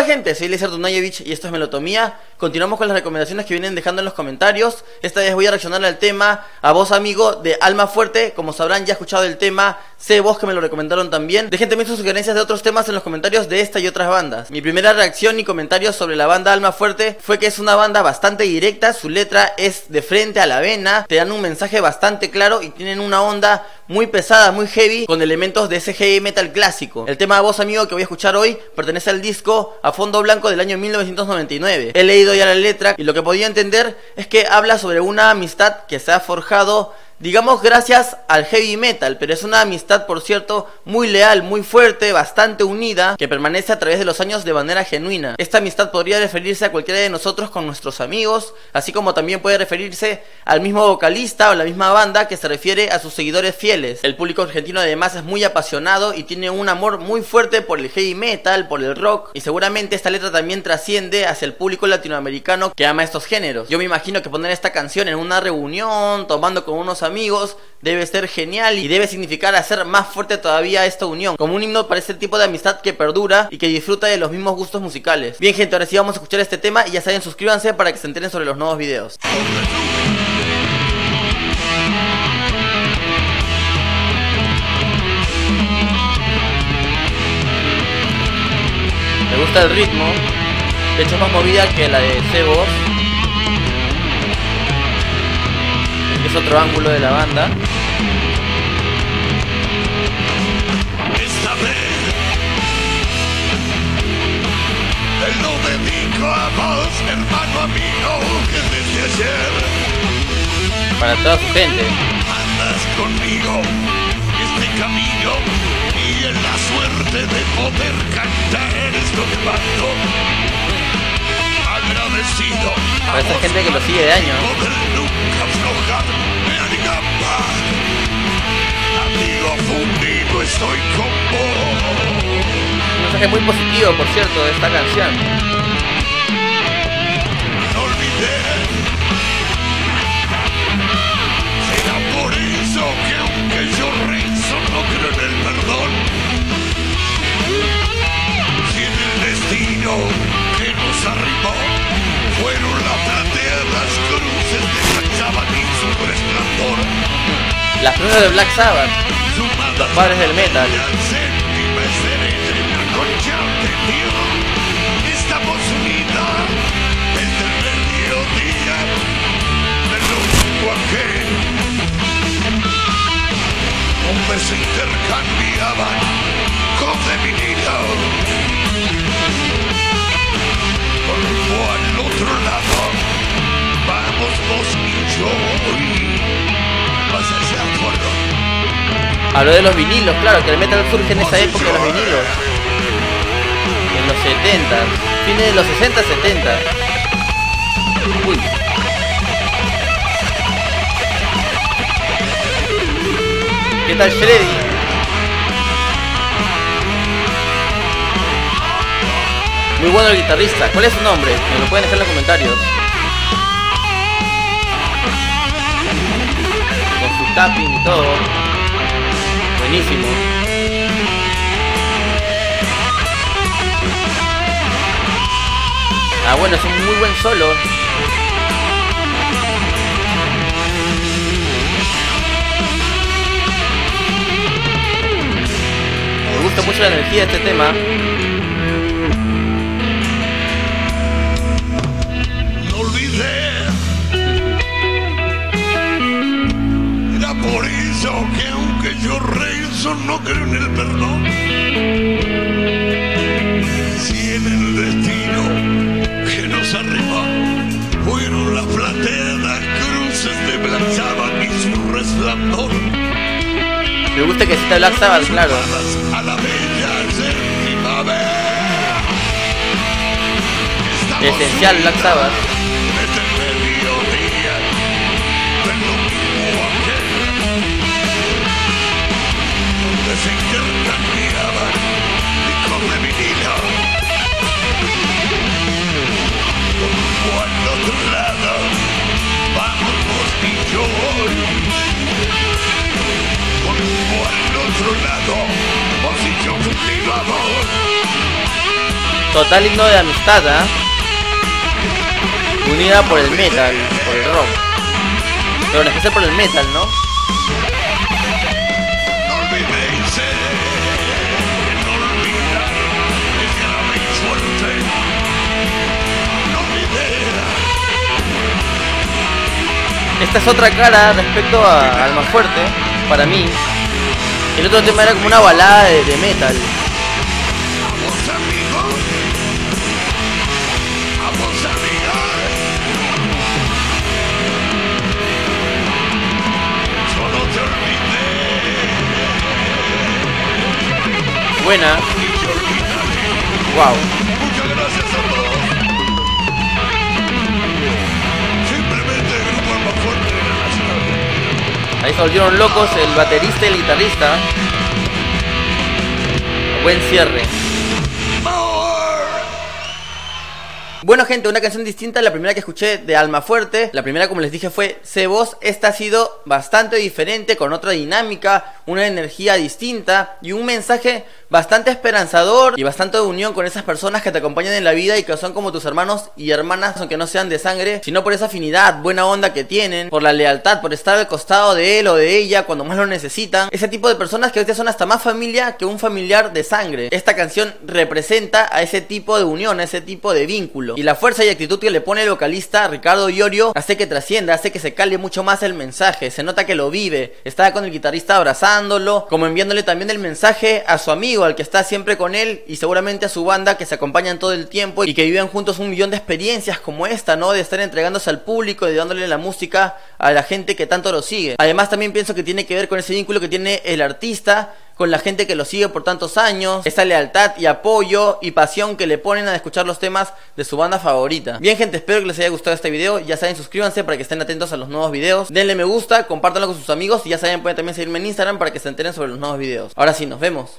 Hola gente, soy Eliezer Dunayevich y esto es Melotomía. Continuamos con las recomendaciones que vienen dejando en los comentarios. Esta vez voy a reaccionar al tema A Voz Amigo de Alma Fuerte. Como sabrán, ya he escuchado el tema. Sé vos que me lo recomendaron también. Dejen también sus sugerencias de otros temas en los comentarios de esta y otras bandas. Mi primera reacción y comentario sobre la banda Alma Fuerte fue que es una banda bastante directa. Su letra es de frente a la vena. Te dan un mensaje bastante claro y tienen una onda muy pesada, muy heavy, con elementos de ese heavy metal clásico. El tema A Voz Amigo que voy a escuchar hoy pertenece al disco A Fondo Blanco del año 1999. He leído ya la letra y lo que podía entender es que habla sobre una amistad que se ha forjado digamos gracias al heavy metal, pero es una amistad, por cierto, muy leal, muy fuerte, bastante unida, que permanece a través de los años de manera genuina. Esta amistad podría referirse a cualquiera de nosotros con nuestros amigos, así como también puede referirse al mismo vocalista o la misma banda que se refiere a sus seguidores fieles. El público argentino además es muy apasionado y tiene un amor muy fuerte por el heavy metal, por el rock, y seguramente esta letra también trasciende hacia el público latinoamericano que ama estos géneros. Yo me imagino que poner esta canción en una reunión, tomando con unos amigos, amigos debe ser genial y debe significar hacer más fuerte todavía esta unión, como un himno para ese tipo de amistad que perdura y que disfruta de los mismos gustos musicales. Bien gente, ahora sí vamos a escuchar este tema y ya saben, suscríbanse para que se enteren sobre los nuevos videos. Me gusta el ritmo, de hecho más movida que la de Cebos es otro ángulo de la banda. Esta vez te lo dedico a vos, hermano amigo, que desde ayer para toda su gente. Andas conmigo este camino y en la suerte de poder cantar esto que mando. Agradecido. Para esa gente que lo sigue de años. Un mensaje muy positivo, por cierto, de esta canción. Cruces de Black Sabbath, los padres del metal. Hombres se intercambiaban con de vinilo. Rumbo al otro lado, vamos vos y yo. Habló de los vinilos, claro, que el metal surge en esa época de los vinilos. En los 70, fines de los 60, 70. Uy. ¿Qué tal Freddy? Muy bueno el guitarrista. ¿Cuál es su nombre? Me lo pueden dejar en los comentarios. Tapping y todo. Buenísimo. Ah, bueno, es un muy buen solo. Me gusta mucho la energía de este tema. Me gusta que esté Black Sabbath, claro. Esencial Black Sabbath. Total himno de amistad, ¿ah? Unida por el metal, por el rock. Pero en especial por el metal, ¿no? Esta es otra cara respecto a Alma Fuerte, para mí. El otro tema era como una balada de metal. Buena. Wow. Ahí se volvieron locos el baterista y el guitarrista. Buen cierre. Bueno gente, una canción distinta la primera que escuché de Alma Fuerte. La primera como les dije fue Sé Vos. Esta ha sido bastante diferente, con otra dinámica, una energía distinta y un mensaje bastante esperanzador y bastante de unión con esas personas que te acompañan en la vida y que son como tus hermanos y hermanas, aunque no sean de sangre, sino por esa afinidad, buena onda que tienen, por la lealtad, por estar al costado de él o de ella cuando más lo necesitan. Ese tipo de personas que a veces son hasta más familia que un familiar de sangre. Esta canción representa a ese tipo de unión, a ese tipo de vínculo. Y la fuerza y actitud que le pone el vocalista Ricardo Iorio hace que trascienda, hace que se cale mucho más el mensaje. Se nota que lo vive. Está con el guitarrista abrazándolo, como enviándole también el mensaje a su amigo, al que está siempre con él, y seguramente a su banda que se acompañan todo el tiempo y que viven juntos un millón de experiencias como esta, ¿no? De estar entregándose al público y dándole la música a la gente que tanto lo sigue. Además también pienso que tiene que ver con ese vínculo que tiene el artista con la gente que lo sigue por tantos años, esa lealtad y apoyo y pasión que le ponen a escuchar los temas de su banda favorita. Bien gente, espero que les haya gustado este video, ya saben suscríbanse para que estén atentos a los nuevos videos, denle me gusta, compártanlo con sus amigos y ya saben pueden también seguirme en Instagram para que se enteren sobre los nuevos videos. Ahora sí, nos vemos.